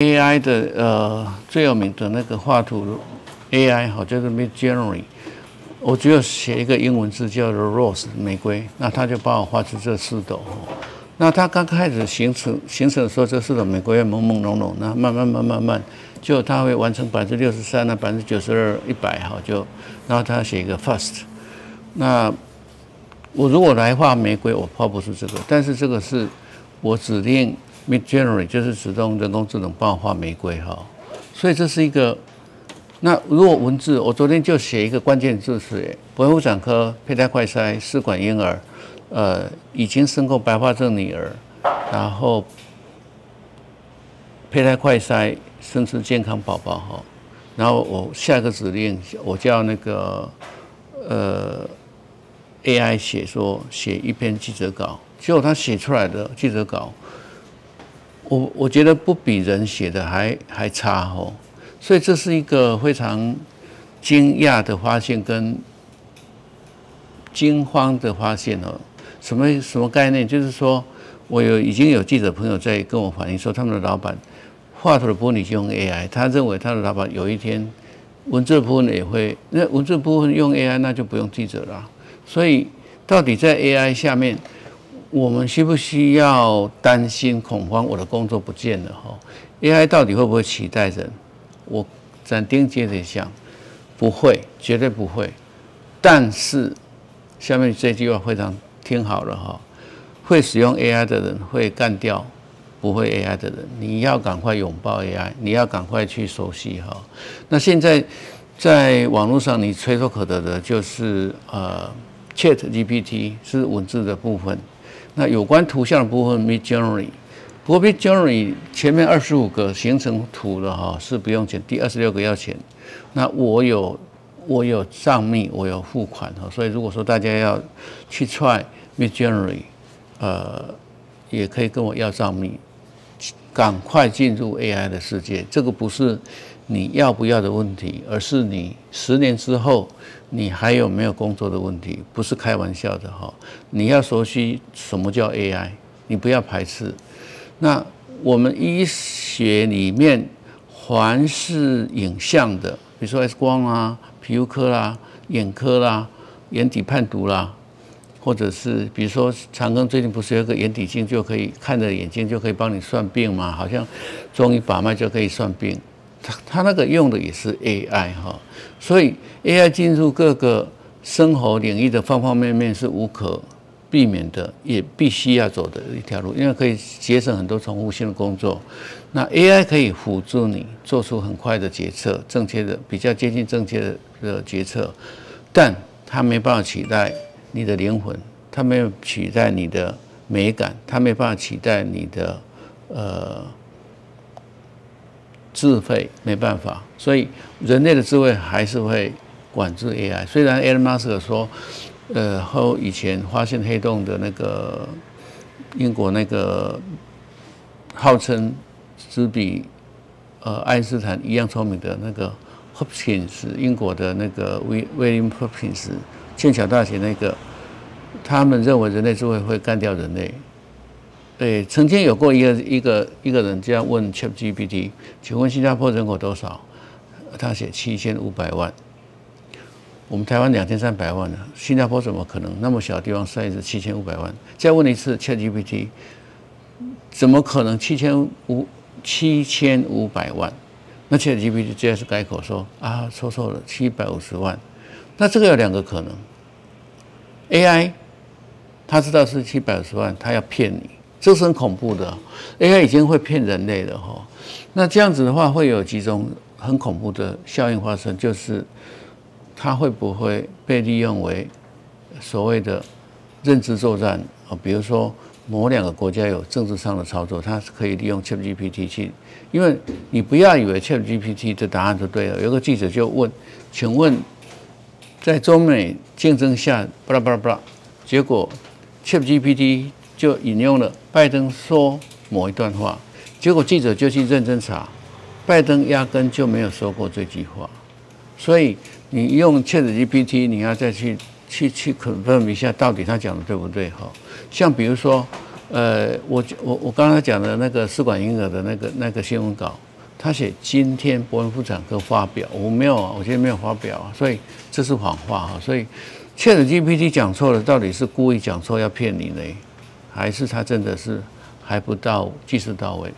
AI 的呃最有名的那个画图 AI 哈，就是 Mid Journey。我只有写一个英文字叫做 Rose 玫瑰，那他就帮我画出这四朵。那它刚开始形成形成的时候，这四朵玫瑰朦朦胧胧，那慢慢慢慢慢，就它会完成百分之六十三，那百分之九十二、一百哈，就然后他写一个 Fast。那我如果来画玫瑰，我画不出这个，但是这个是我指令 Mid Journey，就是指动人工智能帮我画玫瑰哈，所以这是一个。那如果文字，我昨天就写一个关键字是剖腹产科胚胎快筛试管婴儿，呃，已经生过白化症女儿，然后胚胎快筛生出健康宝宝哈，然后我下一个指令，我叫那个呃 AI 写说写一篇记者稿，结果他写出来的记者稿，我我觉得不比人写的还还差哦。所以这是一个非常惊讶的发现跟惊慌的发现哦。什么什么概念？就是说我有已经有记者朋友在跟我反映说，他们的老板画图的部分用 AI，他认为他的老板有一天文字的部分也会，那文字部分用 AI，那就不用记者了。所以到底在 AI 下面，我们需不需要担心恐慌？我的工作不见了哈？AI 到底会不会取代人？我斩钉截铁想，不会，绝对不会。但是下面这句话非常听好了哈，会使用 AI 的人会干掉不会 AI 的人。你要赶快拥抱 AI，你要赶快去熟悉哈。那现在在网络上你垂手可得的就是呃 Chat GPT 是文字的部分，那有关图像的部分 Mid Journey。不过 Mid Journey 前面二十五个形成图的哈是不用钱，第二十六个要钱。那我有我有账密，我有付款哈，所以如果说大家要去 try Mid Journey，呃，也可以跟我要账密，赶快进入 AI 的世界。这个不是你要不要的问题，而是你十年之后你还有没有工作的问题，不是开玩笑的哈。你要熟悉什么叫 AI，你不要排斥。那我们医学里面，凡是影像的，比如说 X 光啊、皮肤科啦、眼科啦、眼底判读啦，或者是比如说长庚最近不是有个眼底镜，就可以看着眼睛就可以帮你算病嘛？好像中医把脉就可以算病，他那个用的也是 AI 哈，所以 AI 进入各个生活领域的方方面面是无可。避免的也必须要走的一条路，因为可以节省很多重复性的工作。那 AI 可以辅助你做出很快的决策，正确的、比较接近正确的的决策，但它没办法取代你的灵魂，它没有取代你的美感，它没办法取代你的呃智慧，没办法。所以人类的智慧还是会管制 AI。虽然 Elon Musk 说。呃，和以前发现黑洞的那个英国那个号称只比呃爱因斯坦一样聪明的那个 Hopkins，英国的那个威威廉 Hopkins 剑桥大学那个，他们认为人类智慧会干掉人类。对，曾经有过一个一个一个人这样问 ChatGPT，请问新加坡人口多少？他写七千五百万。我们台湾两千三百万呢，新加坡怎么可能那么小地方设置七千五百万？再问一次，ChatGPT 怎么可能七千五七千五百万？那 ChatGPT 直接是改口说啊，说错了，七百五十万。那这个有两个可能，AI 他知道是七百五十万，他要骗你，这是很恐怖的。AI 已经会骗人类了哈。那这样子的话，会有几种很恐怖的效应发生，就是。它会不会被利用为所谓的认知作战啊？比如说某两个国家有政治上的操作，它是可以利用 ChatGPT 去。因为你不要以为 ChatGPT 的答案就对了。有个记者就问：“请问，在中美竞争下，巴拉巴拉巴拉，结果 ChatGPT 就引用了拜登说某一段话结果记者就去认真查拜登压根就没有说过这句话。所以你用 chatgpt 你要再去去去 confirm 一下到底他讲的对不对哈？像比如说呃我我我刚才讲的那个试管婴儿的那个那个新闻稿他写今天伯恩妇产科发表我没有啊我今天没有发表啊所以这是谎话啊所以 chatgpt 讲错了到底是故意讲错要骗你呢？还是他真的是还不到技术到位。